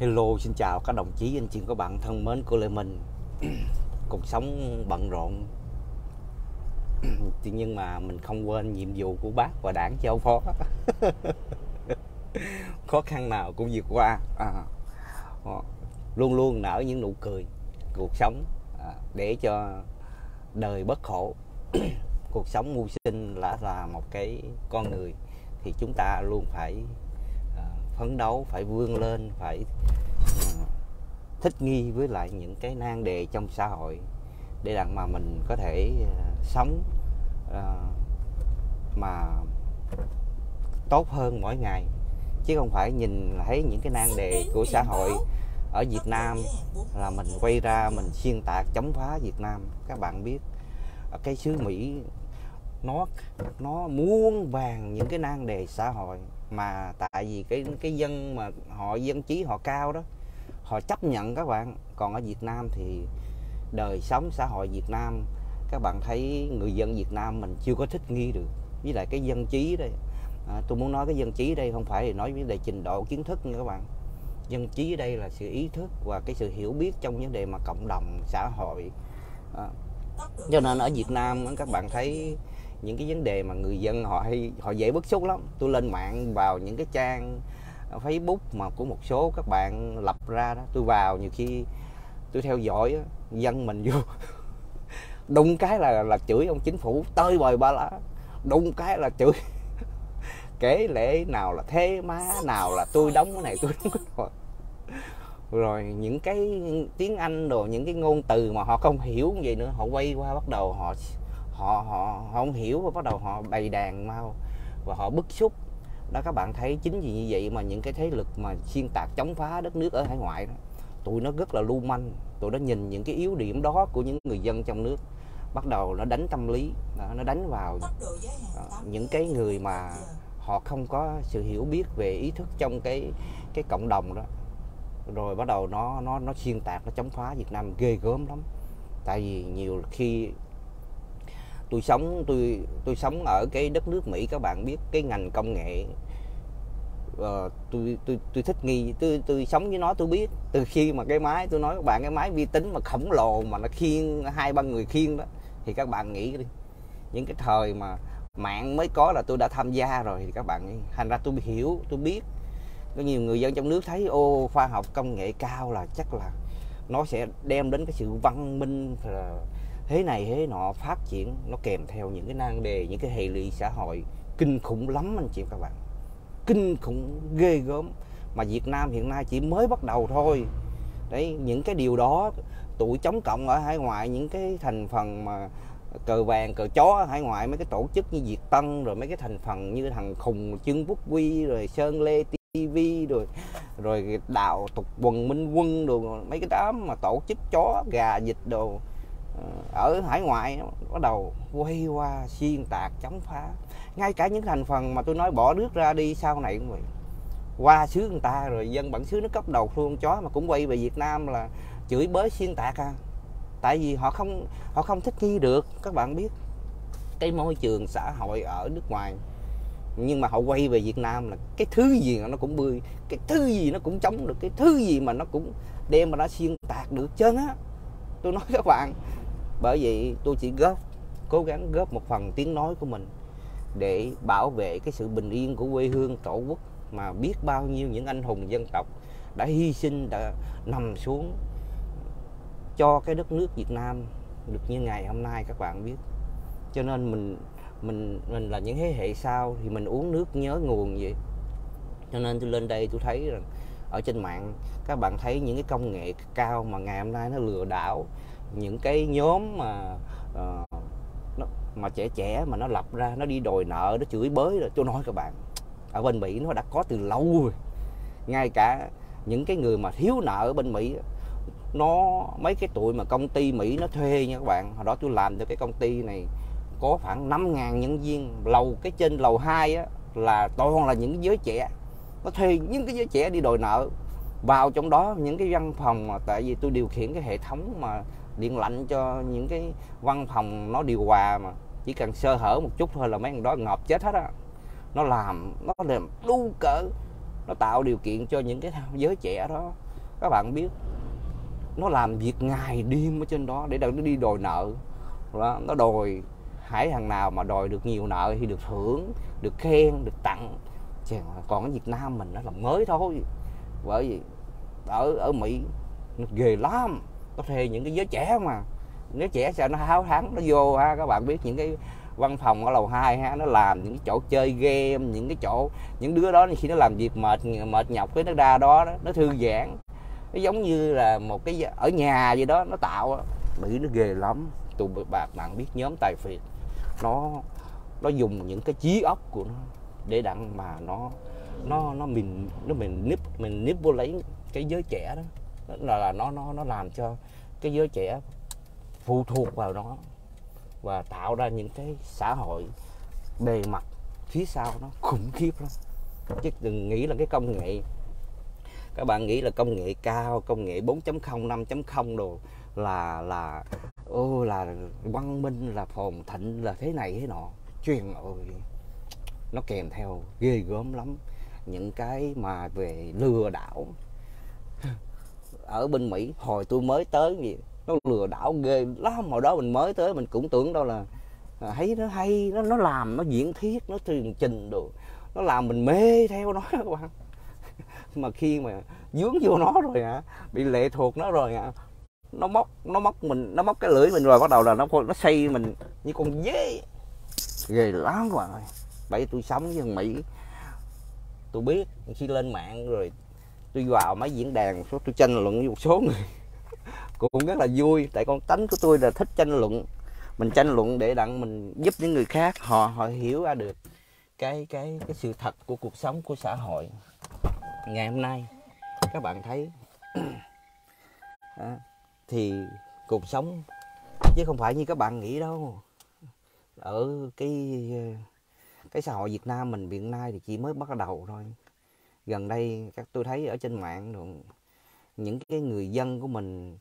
Hello, xin chào các đồng chí, anh chị, các bạn thân mến của Lê Minh. Cuộc sống bận rộn. Tuy nhiên mà mình không quên nhiệm vụ của bác và đảng cho phó. Khó khăn nào cũng vượt qua. À, ờ, Luôn luôn nở những nụ cười. Cuộc sống à, để cho đời bất khổ. Cuộc sống mưu sinh là là một cái con người Thì chúng ta luôn phải phấn đấu phải vươn lên phải uh, thích nghi với lại những cái nan đề trong xã hội để rằng mà mình có thể uh, sống uh, mà tốt hơn mỗi ngày. Chứ không phải nhìn thấy những cái nan đề của xã hội ở Việt Nam là mình quay ra mình xuyên tạc chống phá Việt Nam. Các bạn biết cái xứ Mỹ nó nó muôn vàng những cái nan đề xã hội mà tại vì cái cái dân mà họ dân trí họ cao đó họ chấp nhận các bạn. Còn ở Việt Nam thì đời sống xã hội Việt Nam các bạn thấy người dân Việt Nam mình chưa có thích nghi được với lại cái dân trí đây. À, tôi muốn nói cái dân trí đây không phải là nói vấn đề trình độ kiến thức nha các bạn. Dân trí đây là sự ý thức và cái sự hiểu biết trong vấn đề mà cộng đồng xã hội. À, cho nên ở Việt Nam các bạn thấy những cái vấn đề mà người dân họ hay, họ dễ bức xúc lắm. Tôi lên mạng vào những cái trang Facebook mà của một số các bạn lập ra đó, tôi vào nhiều khi tôi theo dõi dân mình vô. Đụng cái là là chửi ông chính phủ, tơi bời ba lá đụng cái là chửi. Kể lễ nào là thế, má nào là tôi đóng cái này, tôi đóng cái rồi rồi những cái tiếng anh đồ, những cái ngôn từ mà họ không hiểu gì nữa, họ quay qua bắt đầu họ họ họ, họ không hiểu và bắt đầu họ bày đàn mau và họ bức xúc. Đó các bạn thấy chính vì như vậy mà những cái thế lực mà xuyên tạc chống phá đất nước ở hải ngoại đó tụi nó rất là lưu manh tụi nó nhìn những cái yếu điểm đó của những người dân trong nước bắt đầu nó đánh tâm lý đó, nó đánh vào đó, những cái người mà họ không có sự hiểu biết về ý thức trong cái cái cộng đồng đó. Rồi bắt đầu nó nó nó xuyên tạc nó chống phá Việt Nam ghê gớm lắm. Tại vì nhiều khi tôi sống tôi tôi sống ở cái đất nước Mỹ các bạn biết cái ngành công nghệ uh, tôi tôi tôi thích nghi tôi tôi sống với nó tôi biết. Từ khi mà cái máy tôi nói các bạn cái máy vi tính mà khổng lồ mà nó khiêng hai ba người khiêng đó thì các bạn nghĩ đi. Những cái thời mà mạng mới có là tôi đã tham gia rồi thì các bạn thành ra tôi hiểu tôi biết. Có nhiều người dân trong nước thấy ô khoa học công nghệ cao là chắc là nó sẽ đem đến cái sự văn minh thế này thế nọ phát triển, nó kèm theo những cái nan đề, những cái hệ lụy xã hội kinh khủng lắm anh chị các bạn. Kinh khủng ghê gớm. Mà Việt Nam hiện nay chỉ mới bắt đầu thôi. Đấy, những cái điều đó, tụi chống cộng ở hải ngoại, những cái thành phần mà cờ vàng, cờ chó ở hải ngoại, mấy cái tổ chức như Việt Tân, rồi mấy cái thành phần như thằng khùng, Trương Quốc Quy rồi Sơn Lê TV rồi rồi đạo tục quần minh quân đồ, mấy cái đám mà tổ chức chó, gà dịch đồ ở hải ngoại bắt đầu quay qua xuyên tạc chống phá. Ngay cả những thành phần mà tôi nói bỏ nước ra đi sau này cũng vậy. Qua xứ người ta rồi dân bản xứ nó cấp đầu luôn chó mà cũng quay về Việt Nam là chửi bới xuyên tạc à. Tại vì họ không họ không thích nghi được, các bạn biết. Cái môi trường xã hội ở nước ngoài. Nhưng mà họ quay về Việt Nam là cái thứ gì nó cũng bươi, cái thứ gì nó cũng chống được, cái thứ gì mà nó cũng đem mà nó xuyên tạc được chân á. Tôi nói các bạn bởi vậy tôi chỉ góp, cố gắng góp một phần tiếng nói của mình để bảo vệ cái sự bình yên của quê hương, tổ quốc mà biết bao nhiêu những anh hùng dân tộc đã hy sinh, đã nằm xuống cho cái đất nước Việt Nam được như ngày hôm nay, các bạn biết. Cho nên mình mình mình là những thế hệ sau thì mình uống nước nhớ nguồn vậy. Cho nên tôi lên đây tôi thấy rằng ở trên mạng các bạn thấy những cái công nghệ cao mà ngày hôm nay nó lừa đảo những cái nhóm mà uh, nó, mà trẻ trẻ mà nó lập ra nó đi đòi nợ nó chửi bới rồi. Tôi nói các bạn ở bên Mỹ nó đã có từ lâu rồi. Ngay cả những cái người mà thiếu nợ ở bên Mỹ nó mấy cái tụi mà công ty Mỹ nó thuê nha các bạn. Hồi đó tôi làm cho cái công ty này có khoảng 5.000 nhân viên. Lầu cái trên lầu 2 á, là toàn là những giới trẻ. Nó thuê những cái giới trẻ đi đòi nợ. Vào trong đó những cái văn phòng mà tại vì tôi điều khiển cái hệ thống mà điện lạnh cho những cái văn phòng nó điều hòa mà. Chỉ cần sơ hở một chút thôi là mấy thằng đó ngợp chết hết á. Nó làm nó làm đu cỡ nó tạo điều kiện cho những cái giới trẻ đó. Các bạn biết nó làm việc ngày đêm ở trên đó để nó đi đòi nợ. Đó, nó đòi hãy thằng nào mà đòi được nhiều nợ thì được thưởng được khen được tặng. Còn ở Việt Nam mình nó là mới thôi. Bởi vì ở ở Mỹ nó ghê lắm có thuê những cái giới trẻ mà nếu trẻ sao nó háo thắng nó vô ha, các bạn biết những cái văn phòng ở lầu 2 ha, nó làm những cái chỗ chơi game, những cái chỗ, những đứa đó khi nó làm việc mệt mệt nhọc cái nó ra đó, nó thư giãn. Nó giống như là một cái ở nhà gì đó, nó tạo mỹ nó ghê lắm. Tụi bạn bạn biết nhóm tài phiệt, nó nó dùng những cái trí óc của nó để đặng mà nó nó nó mình nó mình nếp mình nếp vô lấy cái giới trẻ đó là, là nó nó nó làm cho cái giới trẻ phụ thuộc vào nó và tạo ra những cái xã hội bề mặt phía sau nó khủng khiếp lắm. Chứ đừng nghĩ là cái công nghệ các bạn nghĩ là công nghệ cao công nghệ 4.0 5.0 đồ là là ô là văn minh là phồn thịnh là thế này thế nọ. Truyền ơi nó kèm theo ghê gớm lắm. Những cái mà về lừa đảo ở bên Mỹ. Hồi tôi mới tới gì nó lừa đảo ghê lắm. Hồi đó mình mới tới mình cũng tưởng đâu là à, thấy nó hay, nó nó làm, nó diễn thiết nó truyền trình được nó làm mình mê theo nó các bạn mà khi mà dướng vô nó rồi hả, bị lệ thuộc nó rồi hả, nó móc nó móc mình, nó móc cái lưỡi mình rồi bắt đầu là nó nó xây mình như con dế. Ghê lắm các bạn ơi. Bởi tôi sống với thằng mỹ. Tôi biết khi lên mạng rồi tôi vào mấy diễn đàn số tôi tranh luận với một số người. Cũng rất là vui tại con tánh của tôi là thích tranh luận. Mình tranh luận để đặng mình giúp những người khác họ họ hiểu ra được cái cái cái sự thật của cuộc sống của xã hội. Ngày hôm nay các bạn thấy à, thì cuộc sống chứ không phải như các bạn nghĩ đâu. Ở cái cái xã hội Việt Nam mình hiện nay thì chỉ mới bắt đầu thôi gần đây các tôi thấy ở trên mạng rồi, những cái người dân của mình,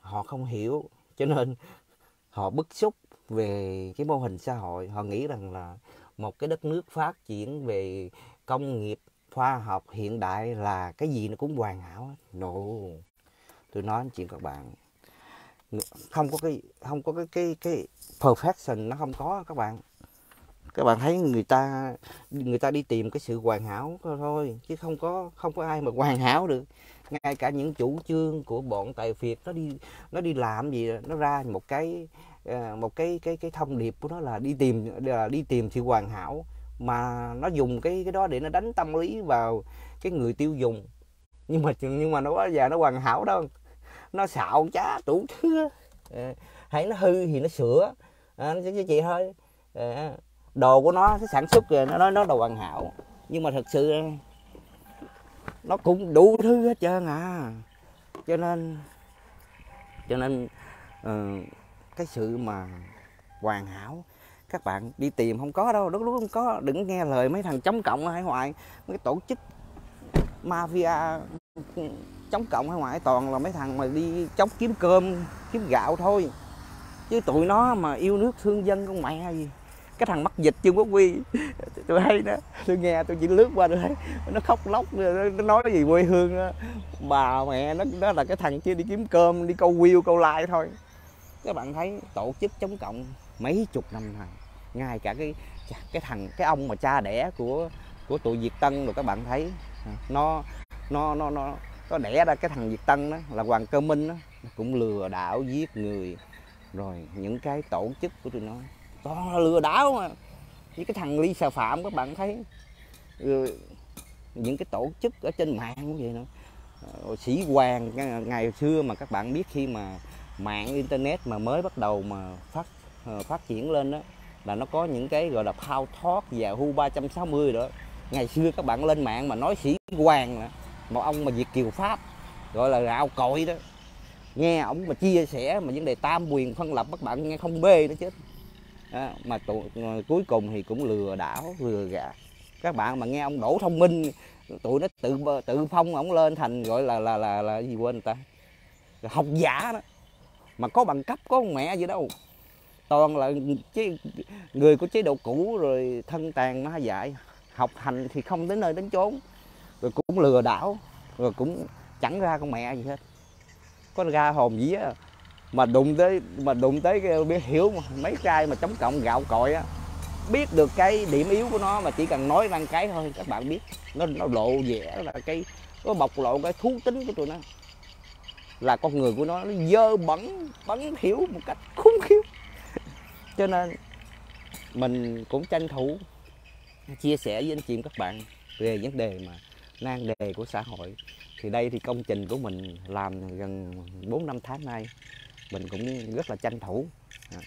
họ không hiểu, cho nên họ bức xúc về cái mô hình xã hội. Họ nghĩ rằng là một cái đất nước phát triển về công nghiệp, khoa học hiện đại là cái gì nó cũng hoàn hảo no. Tôi nói chuyện các bạn, không có cái, không có cái cái cái perfection nó không có các bạn các bạn thấy người ta người ta đi tìm cái sự hoàn hảo thôi chứ không có không có ai mà hoàn hảo được. Ngay cả những chủ trương của bọn tài phiệt nó đi nó đi làm gì nó ra một cái ờ, một cái cái cái thông điệp của nó là đi tìm là đi tìm sự hoàn hảo mà nó dùng cái cái đó để nó đánh tâm lý vào cái người tiêu dùng. Nhưng mà nhưng mà nó quá giờ nó hoàn hảo đâu. Nó xạo chá tủ ờ, thứ hãy nó hư thì nó sửa. À, nó sẽ chị thôi. À, đồ của nó, cái sản xuất rồi nó nói nó đồ hoàn hảo. Nhưng mà thật sự nó cũng đủ thứ hết trơn à. Cho nên cho nên uh, cái sự mà hoàn hảo các bạn đi tìm không có đâu lúc lúc không có đừng nghe lời mấy thằng chống cộng hải ngoại mấy cái tổ chức mafia chống cộng hải ngoại toàn là mấy thằng mà đi chống kiếm cơm kiếm gạo thôi. Chứ tụi nó mà yêu nước thương dân con mẹ gì cái thằng mắc dịch trương quốc huy tôi hay đó. Tôi nghe tôi chỉ lướt qua tôi thấy. Nó khóc lóc, nó nói gì quê hương đó. bà, mẹ, nó đó là cái thằng kia đi kiếm cơm, đi câu view, câu like thôi. Các bạn thấy tổ chức chống cộng mấy chục năm này ngay cả cái cái thằng, cái ông mà cha đẻ của của tụi Việt Tân rồi, các bạn thấy. Nó nó nó nó nó đẻ ra cái thằng Việt Tân đó, là Hoàng Cơ Minh đó. Cũng lừa đảo, giết người. Rồi những cái tổ chức của tụi nó toàn là lừa đảo mà. Như cái thằng ly xà phạm, các bạn thấy rồi những cái tổ chức ở trên mạng cũng vậy nữa. Ờ, sĩ hoàng ngày xưa mà các bạn biết khi mà mạng internet mà mới bắt đầu mà phát ờ, phát triển lên đó là nó có những cái gọi là thao thoát và hu 360 đó. Ngày xưa các bạn lên mạng mà nói sĩ hoàng là một ông mà việt kiều pháp, gọi là gạo cội đó. Nghe ông mà chia sẻ mà vấn đề tam quyền phân lập, các bạn nghe không bê nó chết đó, mà tụ, cuối cùng thì cũng lừa đảo lừa gạt. Các bạn mà nghe ông đổ thông minh tụi nó tự tự phong ông lên thành gọi là là là, là gì quên người ta học giả đó. Mà có bằng cấp có mẹ gì đâu. Toàn là chế, người của chế độ cũ rồi thân tàn ma dại. Học hành thì không đến nơi đến chốn. Rồi cũng lừa đảo rồi cũng chẳng ra con mẹ gì hết. Có ra hồn gì á mà đụng tới, mà đụng tới cái biết hiểu mà, mấy trai mà chống cộng gạo cội á, biết được cái điểm yếu của nó mà chỉ cần nói năng cái thôi, các bạn biết. Nó nó lộ vẻ là cái, nó bộc lộ cái thú tính của tụi nó. Là con người của nó nó dơ bẩn bẩn hiểu một cách khủng khiếp. Cho nên, mình cũng tranh thủ chia sẻ với anh chị các bạn về vấn đề mà nan đề của xã hội. Thì đây thì công trình của mình làm gần 4 năm tháng nay mình cũng rất là tranh thủ. À,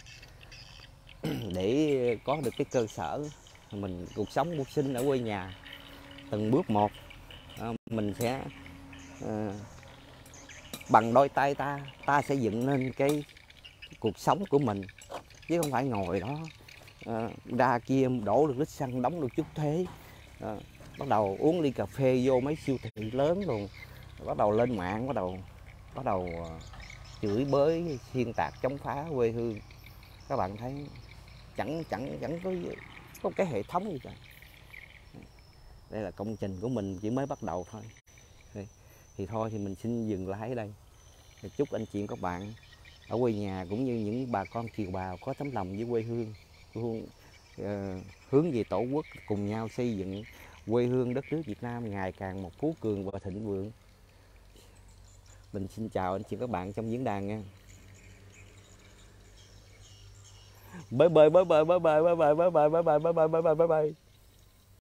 để có được cái cơ sở mình cuộc sống mưu sinh ở quê nhà từng bước một à, mình sẽ à, bằng đôi tay ta ta sẽ dựng nên cái cuộc sống của mình. Chứ không phải ngồi đó à, ra kia đổ được lít xăng đóng được chút thế à, bắt đầu uống ly cà phê vô mấy siêu thị lớn luôn bắt đầu lên mạng bắt đầu bắt đầu à, chửi bới xuyên tạc chống phá quê hương. Các bạn thấy chẳng chẳng chẳng có có cái hệ thống gì cả. Đây là công trình của mình chỉ mới bắt đầu thôi. Thì, thì thôi thì mình xin dừng lại ở đây. Thì chúc anh chị các bạn ở quê nhà cũng như những bà con kiều bào có tấm lòng với quê hương uh, hướng về tổ quốc cùng nhau xây dựng quê hương đất nước Việt Nam ngày càng một phú cường và thịnh vượng mình xin chào anh chị các bạn trong diễn đàn nha. Bye bye bye bye bye bye bye bye bye bye bye bye bye bye bye bye